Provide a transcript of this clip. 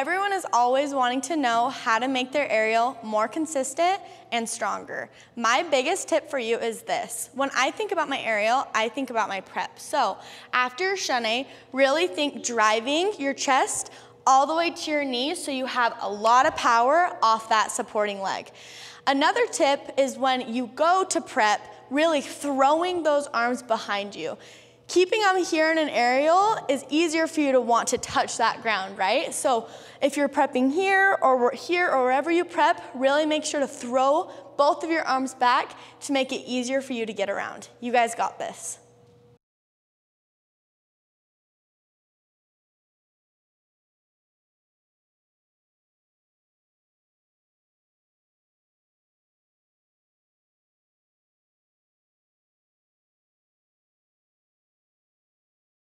Everyone is always wanting to know how to make their aerial more consistent and stronger. My biggest tip for you is this. When I think about my aerial, I think about my prep. So after your chaîné, really think driving your chest all the way to your knees so you have a lot of power off that supporting leg. Another tip is when you go to prep, really throwing those arms behind you. Keeping them here in an aerial is easier for you to want to touch that ground, right? So if you're prepping here or here or wherever you prep, really make sure to throw both of your arms back to make it easier for you to get around. You guys got this.